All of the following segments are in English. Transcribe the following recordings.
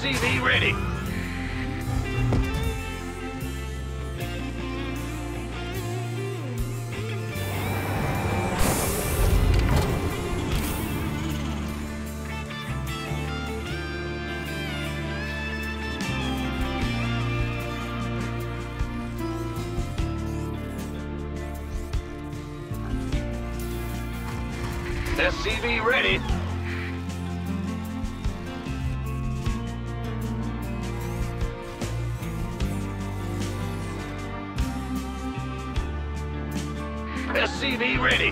SCV ready. SCV ready. SCV ready.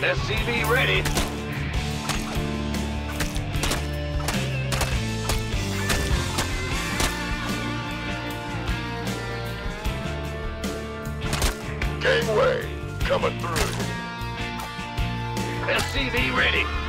SCV ready. Gangway, coming through. SCV ready.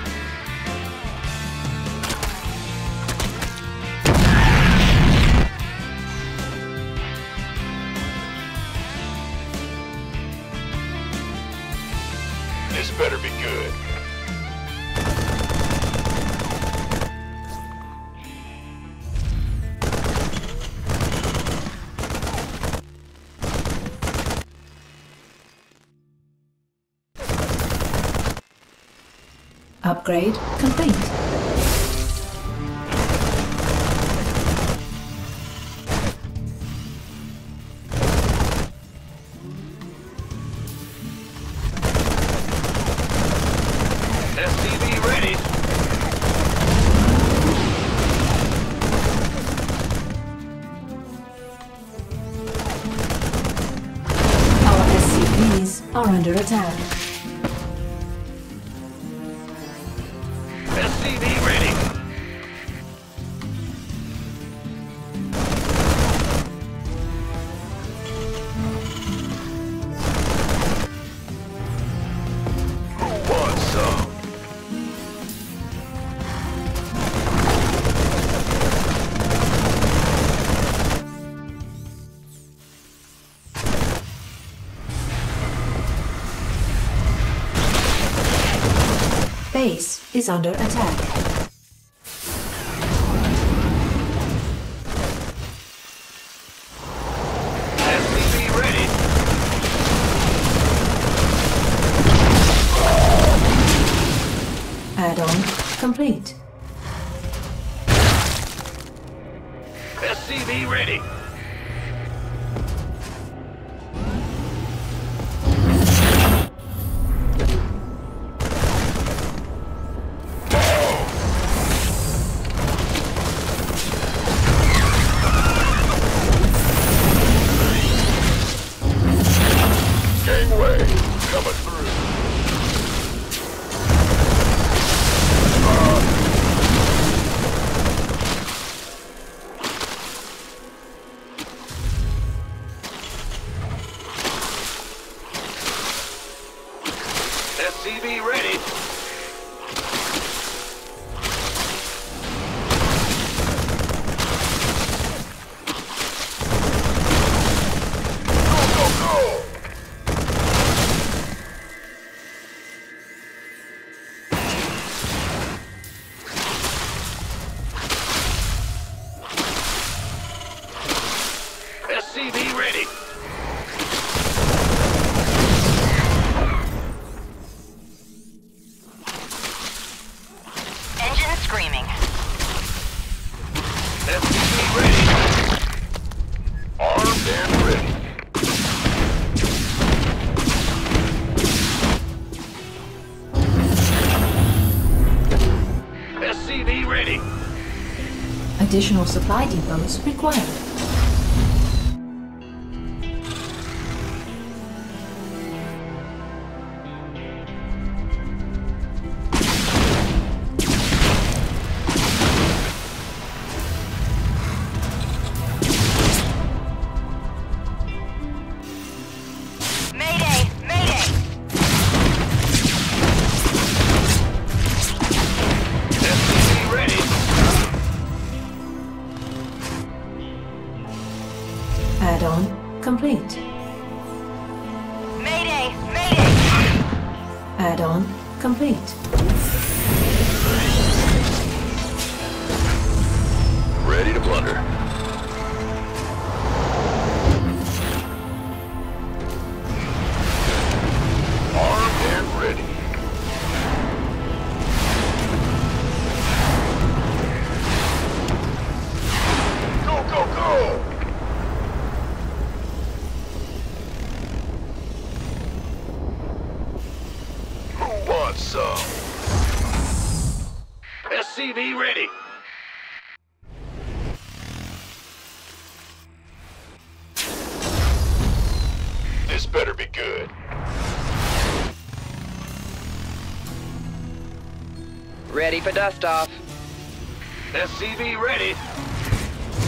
Upgrade complete. SCV ready. Our SCVs are under attack. Base is under attack. Add-on complete. SCV ready. Additional supply depots required. Add-on complete. Mayday! Mayday! Add-on complete. Ready to plunder. Better be good. Ready for dust off. SCV ready.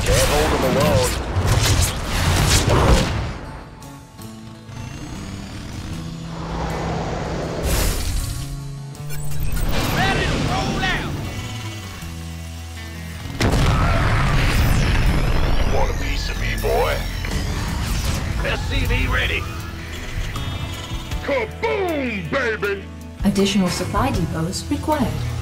Can't hold them alone. Ready to Kaboom, baby! Additional supply depots required.